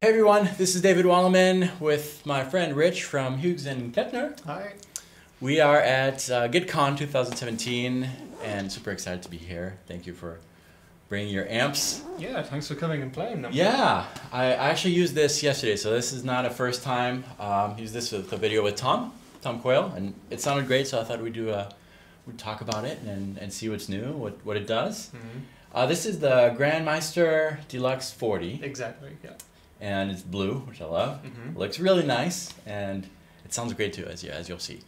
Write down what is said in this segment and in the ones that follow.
Hey everyone, this is David Wallimann with my friend Rich from Hughes and Kettner. Hi. We are at uh, GuitCon 2017 and super excited to be here. Thank you for bringing your amps. Yeah, thanks for coming and playing them. Yeah, I, I actually used this yesterday, so this is not a first time. Um, used this with a video with Tom, Tom Quayle, and it sounded great, so I thought we'd do a, we'd talk about it and, and see what's new, what, what it does. hmm Uh, this is the Grandmeister Deluxe 40, Exactly. Yeah. And it's blue, which I love. hmm It looks really nice, and it sounds great too, as you as you'll see.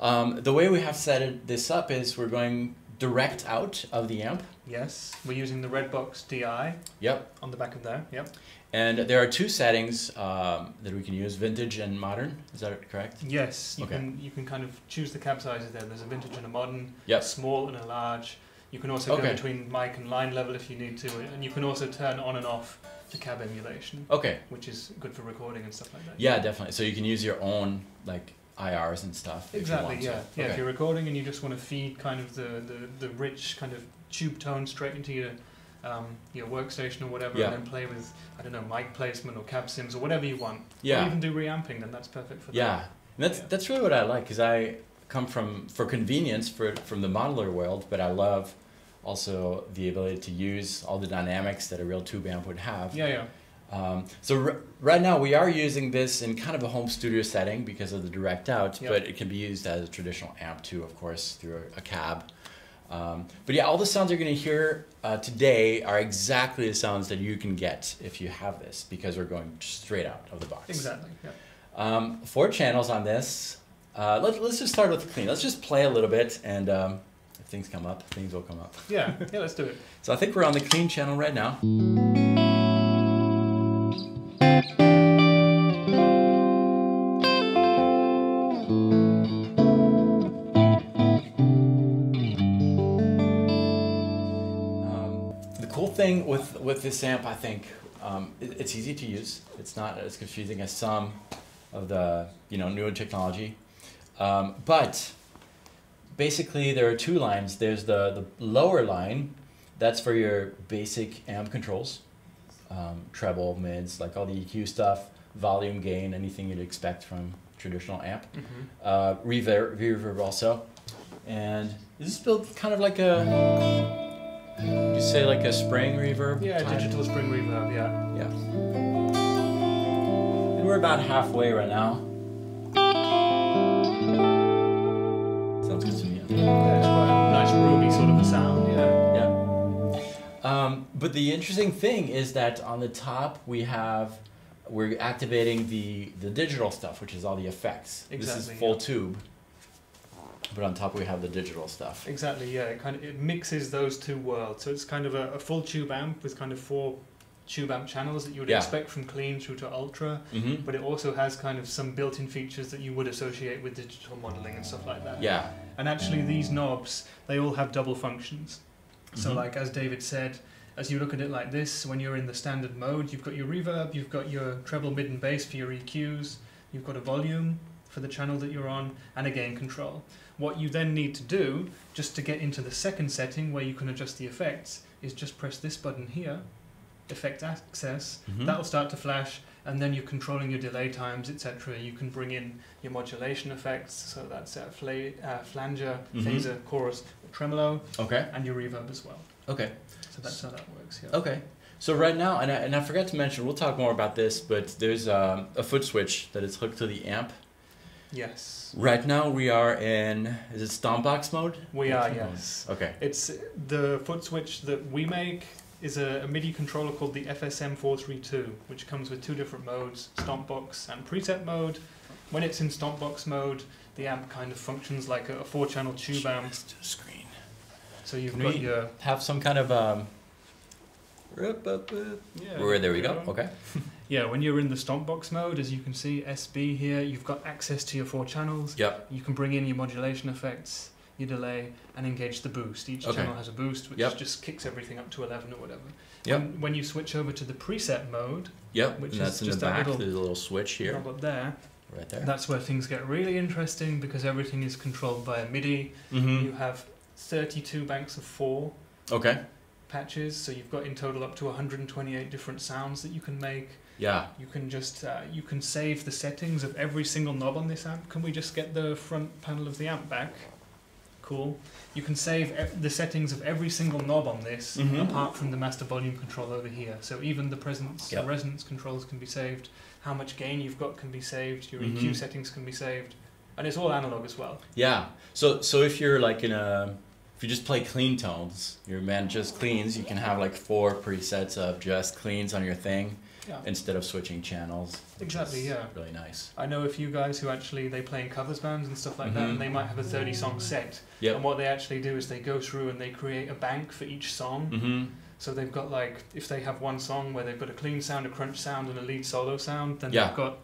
Um, the way we have set it, this up is we're going direct out of the amp. Yes, we're using the Redbox DI Yep. on the back of there. Yep. And there are two settings um, that we can use: vintage and modern. Is that correct? Yes, you Okay. can you can kind of choose the cab sizes there. There's a vintage and a modern, Yep. small and a large. You can also Okay. go between mic and line level if you need to, and you can also turn on and off the cab emulation, Okay. which is good for recording and stuff like that. Yeah, definitely. So you can use your own like IRs and stuff. if you Exactly. want Yeah. to. Yeah. If Okay. you're recording and you just want to feed kind of the, the, the rich kind of tube tone straight into your um, your workstation or whatever, Yeah. and then play with I don't know mic placement or cab sims or whatever you want. Yeah. Or even do reamping, then that's perfect for that. Yeah. And that's Yeah. that's really what I like because I come from for convenience for from the modeler world, but I love also the ability to use all the dynamics that a real tube amp would have. Yeah. Yeah. Um, so r- right now we are using this in kind of a home studio setting because of the direct out, Yep. but it can be used as a traditional amp too, of course, through a, a cab. Um, but yeah, all the sounds you're going to hear uh, today are exactly the sounds that you can get if you have this because we're going straight out of the box. Exactly. Yeah. Um, four channels on this. Uh, let, let's just start with the clean. Let's just play a little bit, and um, things come up, things will come up. Yeah. Yeah. Let's do it. So I think we're on the clean channel right now. Um, the cool thing with, with this amp, I think, um, it, it's easy to use. It's not as confusing as some of the you know newer technology, um, but basically there are two lines. There's the the lower line, that's for your basic amp controls, um, treble, mids, like all the EQ stuff, volume, gain, anything you'd expect from traditional amp. hmm Uh, reverb, reverb also, and this is this built kind of like a you say like a spring reverb? Yeah. type? Digital spring reverb. Yeah. Yeah. And we're about halfway right now. Nice roomy sort of a sound. Yeah. Yeah. Um, but the interesting thing is that on the top we have we're activating the the digital stuff, which is all the effects. Exactly, this is full yeah. tube. But on top we have the digital stuff. Exactly. Yeah. It kind of it mixes those two worlds. So it's kind of a, a full tube amp with kind of four tube amp channels that you would Yeah. expect from clean through to ultra. Mm-hmm. but it also has kind of some built-in features that you would associate with digital modeling and stuff like that. Yeah. And actually, these knobs they all have double functions. So, Mhm. like as David said, as you look at it like this, when you're in the standard mode, you've got your reverb, you've got your treble, mid, and bass for your EQs, you've got a volume for the channel that you're on, and a gain control. What you then need to do, just to get into the second setting where you can adjust the effects, is just press this button here, effect access, Mhm. that'll start to flash and then you're controlling your delay times etc you can bring in your modulation effects so that's uh, fla- uh, flanger Mhm. phaser chorus tremolo Okay. and your reverb as well Okay. so that's how that works yeah Okay. So right now, and I, and I forgot to mention, we'll talk more about this, but there's um, a foot switch that is hooked to the amp. yes Right now we are in, is it Stompbox mode? we are yes Okay. it's the foot switch that we make is a, a MIDI controller called the FSM432 which comes with two different modes Stompbox and preset mode when it's in Stompbox mode the amp kind of functions like a, a four channel tube amp screen. so you've Can got we- your Have some kind of um. rup, up, up. yeah, Where there we go. yeah. Okay. Yeah, when you're in the Stompbox mode, as you can see, SB here, you've got access to your four channels. Yep. You can bring in your modulation effects, your delay, and engage the boost. Each Okay. channel has a boost, which Yep. just kicks everything up to 11 or whatever. Yep. When, when you switch over to the preset mode, Yep. Which and is just the that back. little There's a little switch here, knob up there, right there. that's where things get really interesting because everything is controlled via MIDI. Mm-hmm. You have 32 banks of four Okay. patches, so you've got in total up to 128 different sounds that you can make. Yeah. You can just uh, you can save the settings of every single knob on this amp. Can we just get the front panel of the amp back? Cool. You can save e- the settings of every single knob on this, Mhm. apart from the master volume control over here. So even the presence, Yep. the resonance controls can be saved. How much gain you've got can be saved. Your Mhm. EQ settings can be saved, and it's all analog as well. Yeah. So so if you're like in a if you just play clean tones, your man just cleans, you can have like four presets of just cleans on your thing Yeah. instead of switching channels. which Exactly, is yeah. Really nice. I know a few guys who actually they play in covers bands and stuff like that, Mhm. and they might have a 30 song set. Yep. And what they actually do is they go through and they create a bank for each song. Mm-hmm. So they've got like if they have one song where they've got a clean sound, a crunch sound, and a lead solo sound, then Yeah. they've got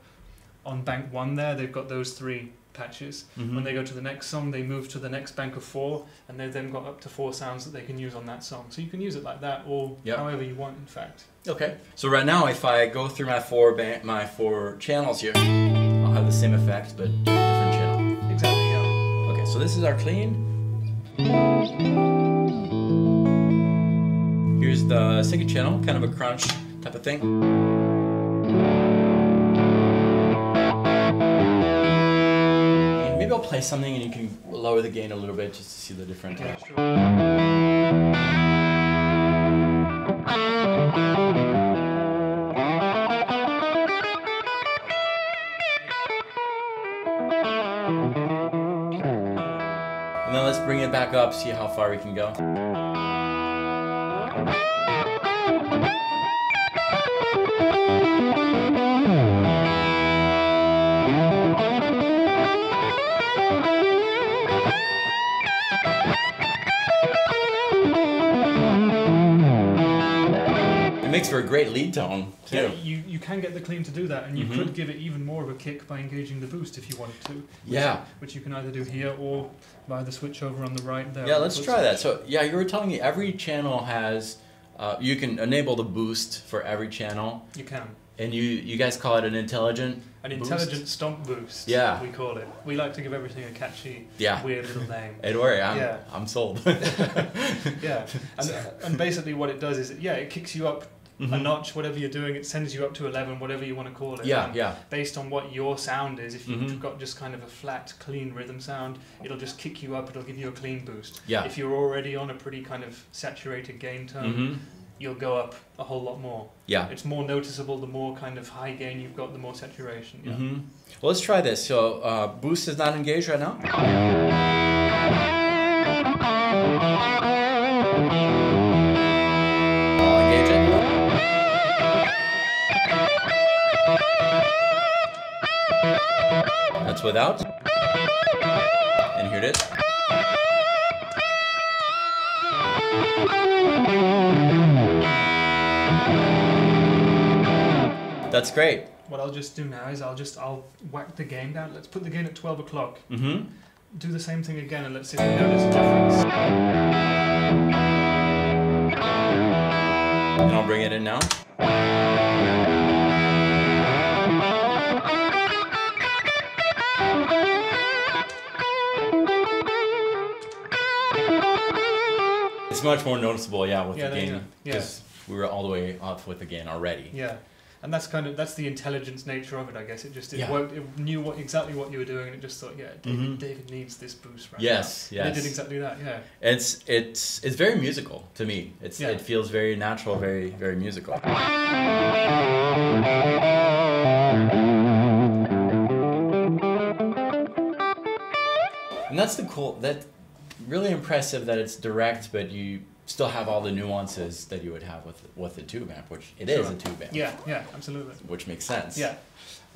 on bank one there they've got those three patches. Mm-hmm. When they go to the next song, they move to the next bank of four, and they've then got up to four sounds that they can use on that song. So you can use it like that, or Yep. however you want. In fact, Okay. So right now, if I go through my four ba- my four channels here, I'll have the same effect but different channel. exactly. Yeah. Okay. So this is our clean. Here's the second channel, kind of a crunch type of thing. Play something and you can lower the gain a little bit just to see the different. Yeah. And then let's bring it back up, see how far we can go. Makes for a great lead tone, too. Yeah, you, you can get the clean to do that, and you Mhm. could give it even more of a kick by engaging the boost if you wanted to. Which, Yeah. Which you can either do here or by the switch over on the right there. Yeah, let's try that. So, yeah, you were telling me every channel has, uh, you can enable the boost for every channel, You can. and you you guys call it an intelligent. An Boost? intelligent stomp boost. Yeah. We call it. We like to give everything a catchy, Yeah. weird little name. Don't worry, I'm, Yeah. I'm sold. Yeah. And, and basically what it does is, yeah, it kicks you up a Mhm. notch, whatever you're doing. It sends you up to 11, whatever you want to call it. Yeah, And yeah. Based on what your sound is, if you've Mhm. got just kind of a flat, clean rhythm sound, it'll just kick you up. It'll give you a clean boost. Yeah. If you're already on a pretty kind of saturated gain tone, hmm you'll go up a whole lot more. Yeah. It's more noticeable the more kind of high gain you've got, the more saturation. Yeah. hmm Well, let's try this. So, uh, boost is not engaged right now. That's without. And here it is. That's great. What I'll just do now is I'll just I'll whack the gain down. Let's put the gain at 12 o'clock. Mm-hmm. Do the same thing again and let's see if we notice a difference. And I'll bring it in now. It's much more noticeable, yeah, with Yeah, the gain go. Yeah. because we were all the way up with the gain already. Yeah, and that's kind of that's the intelligence nature of it, I guess. It just it Yeah. worked. It knew what exactly what you were doing, and it just thought, yeah, David, Mhm. David needs this boost right Yes, now. And yes. It did exactly that. Yeah. It's it's it's very musical to me. It's Yeah. it feels very natural, very very musical. And that's the cool that really impressive that it's direct but you still have all the nuances that you would have with with the tube amp, which it is Sure. a tube amp. Yeah. Yeah. Absolutely. Which makes sense. Yeah.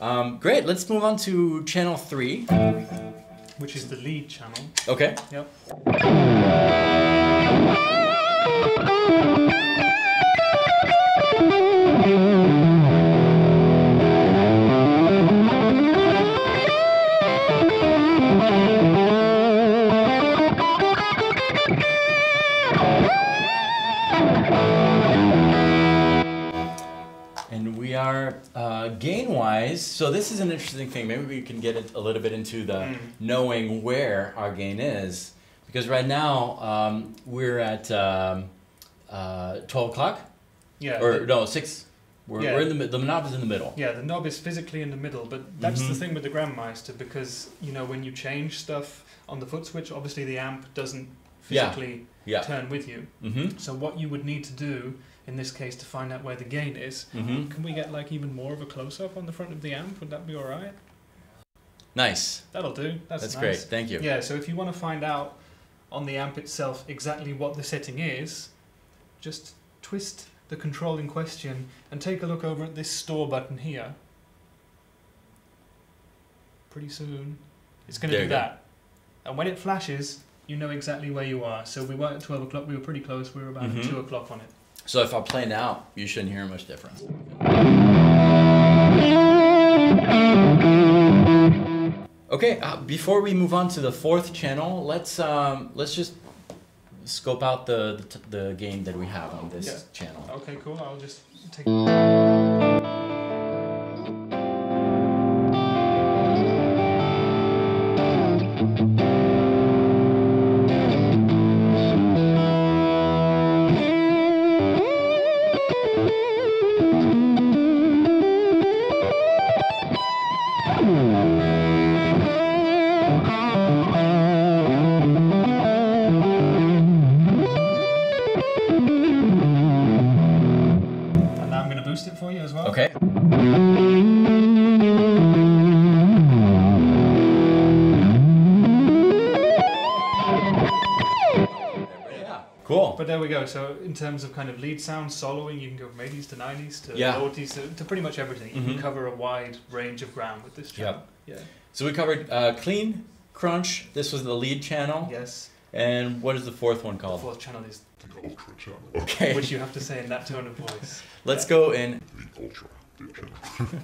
Um, great. Let's move on to channel three. Which is the lead channel. Okay. Yep. So this is an interesting thing. Maybe we can get a little bit into the Mm. knowing where our gain is, because right now um, we're at um, uh, 12 o'clock? Yeah. Or the- no, 6. We're, Yeah. we're in the the knob is in the middle. Yeah, the knob is physically in the middle, but that's the Mhm. thing with the Grandmeister because you know when you change stuff on the foot switch, obviously the amp doesn't Yeah. physically Yeah. turn with you. Mm-hmm. So what you would need to do in this case to find out where the gain is, Mm-hmm. can we get like even more of a close up on the front of the amp? Would that be all right? Nice. That'll do. That's, That's nice. great. Thank you. Yeah. So if you want to find out on the amp itself exactly what the setting is, just twist the control in question and take a look over at this store button here. Pretty soon, it's going to do go. that. And when it flashes, you know exactly where you are. So we weren't at 12 o'clock, we were pretty close, we were about Mhm. at 2 o'clock on it. So if I play now, you shouldn't hear much difference. Okay, uh, before we move on to the fourth channel, let's um, let's just scope out the, the, the game that we have on this Yeah. channel. Okay, cool. I'll just take. Cool. But there we go. So in terms of kind of lead sound, soloing, you can go from 80s to 90s to Yeah. 40s to, to pretty much everything. You Mhm. can cover a wide range of ground with this channel. Yeah. So we covered uh, clean, crunch. This was the lead channel. Yes. And what is the fourth one The called? fourth channel is, The Ultra channel. Okay. which you have to say in that tone of voice. Let's go in. The Ultra channel.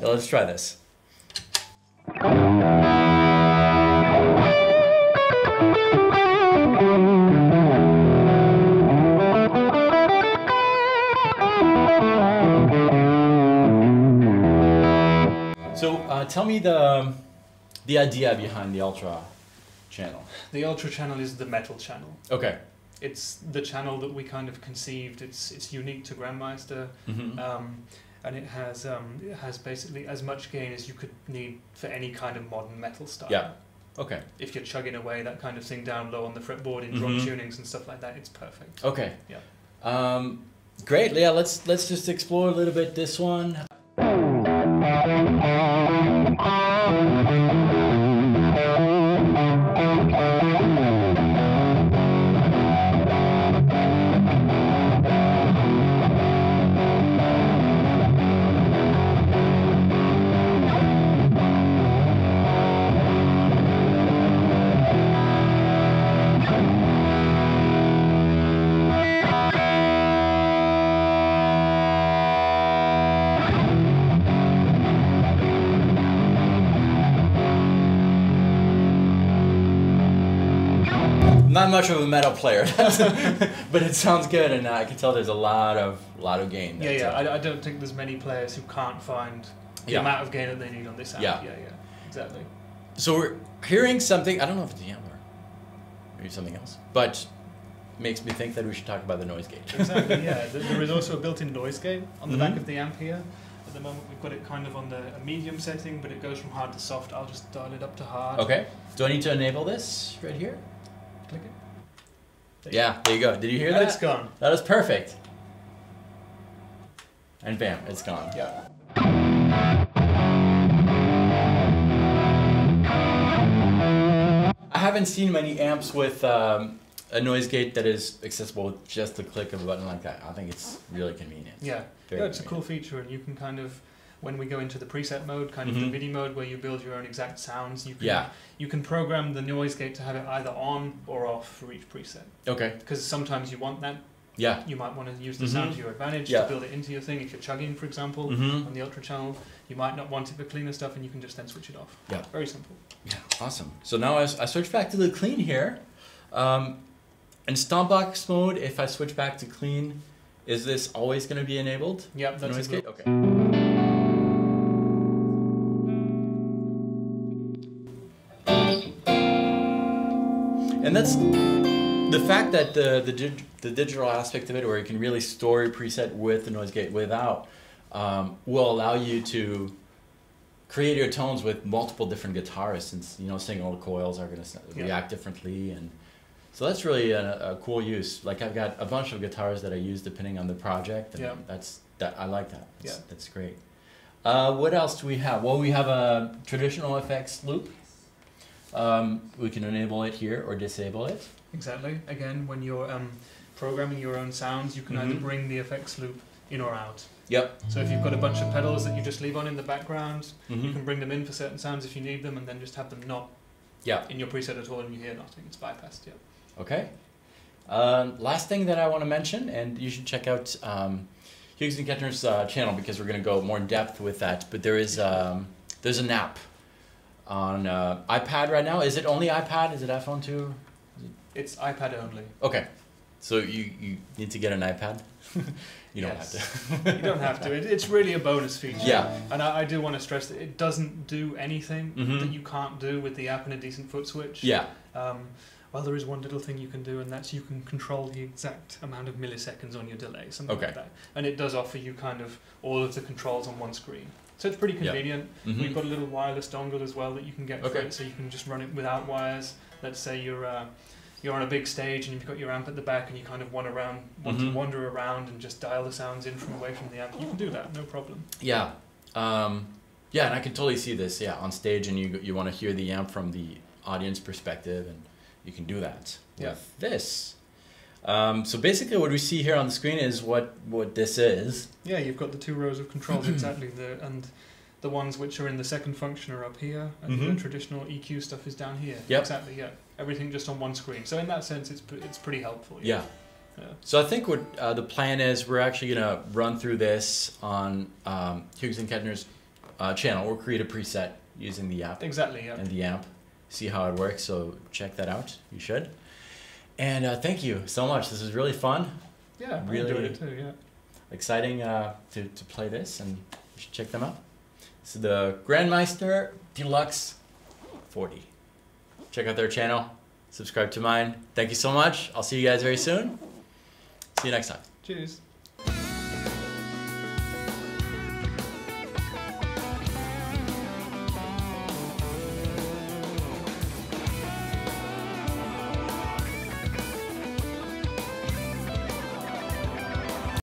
Yeah, let's try this. tell me the the idea behind the ultra channel. The Ultra channel is the metal channel. Okay. It's the channel that we kind of conceived. It's it's unique to Grandmeister. hmm Um, and it has um, it has basically as much gain as you could need for any kind of modern metal style. Yeah. Okay. If you're chugging away that kind of thing down low on the fretboard in drum Mhm. tunings and stuff like that, it's perfect. Okay. Yeah. Um, great. Yeah. Let's let's just explore a little bit this one. Not much of a metal player, but it sounds good, and I can tell there's a lot of lot of gain. Yeah, yeah. I, I don't think there's many players who can't find the Yeah. amount of gain that they need on this amp. Yeah. yeah, yeah. Exactly. So we're hearing something. I don't know if it's the amp or maybe something else, but makes me think that we should talk about the noise gate. Exactly. yeah. There is also a built-in noise gate on the back Mhm. of the amp here. At the moment, we've got it kind of on the a medium setting, but it goes from hard to soft. I'll just dial it up to hard. Okay. Do I need to enable this right here? Click it. There you Yeah. There you go. Did you hear go. And it's that? gone. That was perfect. And bam, it's gone. Yeah. I haven't seen many amps with um, a noise gate that is accessible with just the click of a button like that. I think it's really convenient. Yeah. Very yeah, it's a cool feature, and you can kind of, when we go into the preset mode, kind of Mhm. the MIDI mode where you build your own exact sounds, you can Yeah. you can program the noise gate to have it either on or off for each preset. Okay. Because sometimes you want that, Yeah. you might want to use the Mhm. sound to your advantage Yeah. to build it into your thing. If you're chugging, for example, Mm-hmm. on the ultra channel, you might not want it for cleaner stuff, and you can just then switch it off. Yeah. Very simple. Yeah. Awesome. So now I, I switch back to the clean here. Um, in Stompbox mode, if I switch back to clean, is this always going to be enabled? Yep, The that's noise gate. Okay. And that's the fact that the the, dig- the digital aspect of it, where you can really store a preset with the noise gate without, um, will allow you to create your tones with multiple different guitars, since you know single coils are going to Yeah. react differently, and so that's really a, a cool use. Like I've got a bunch of guitars that I use depending on the project, and Yeah. that's that I like that. That's, Yeah. that's great. Uh, what else do we have? Well, we have a traditional effects loop. Um, we can enable it here or disable it. Exactly. Again, when you're um, programming your own sounds, you can either Mhm. bring the effects loop in or out. Yep. So if you've got a bunch of pedals that you just leave on in the background, you Mhm. can bring them in for certain sounds if you need them, and then just have them not Yeah. in your preset at all, and you hear nothing. It's bypassed. Yeah. Okay. Um, last thing that I want to mention, and you should check out um, Hughes and Kettner's uh, channel because we're going to go more in depth with that. But there is um, there's an app on uh, iPad right now. Is it only iPad? Is it iPhone too? It's iPad only. Okay. So you, you need to get an iPad. you don't Yes. have to. You don't have to. It, it's really a bonus feature. Yeah. And I, I do want to stress that it doesn't do anything Mhm. that you can't do with the app and a decent foot switch. Yeah. Um, well, there is one little thing you can do, and that's you can control the exact amount of milliseconds on your delay, something Okay. like that. And it does offer you kind of all of the controls on one screen. So it's pretty convenient. Mhm. We've got a little wireless dongle as well that you can get for it, so you can just run it without wires. Let's say you're uh, you're on a big stage and you've got your amp at the back, and you kind of want around want Mhm. to wander around and just dial the sounds in from away from the amp. You can do that, no problem. Yeah. Um, yeah, and I can totally see this. Yeah, on stage, and you you want to hear the amp from the audience perspective, and you can do that Yeah. with this. Um, so basically, what we see here on the screen is what what this is. Yeah, you've got the two rows of controls exactly the and the ones which are in the second function are up here, and Mhm. the traditional EQ stuff is down here. Yep. Exactly. Yeah. Everything just on one screen. So in that sense, it's it's pretty helpful. Yeah. Yeah. So I think what uh, the plan is, we're actually gonna run through this on um, Hughes and Kettner's uh, channel. We'll create a preset using the app Exactly. Yeah. and the amp, see how it works. So check that out. You should. And uh, thank you so much. This is really fun. Yeah. I really- enjoyed it too. Yeah. exciting uh, to, to play this, and you should check them out. This is the Grandmeister Deluxe 40. Check out their channel, subscribe to mine. Thank you so much. I'll see you guys very soon. See you next time. Cheers.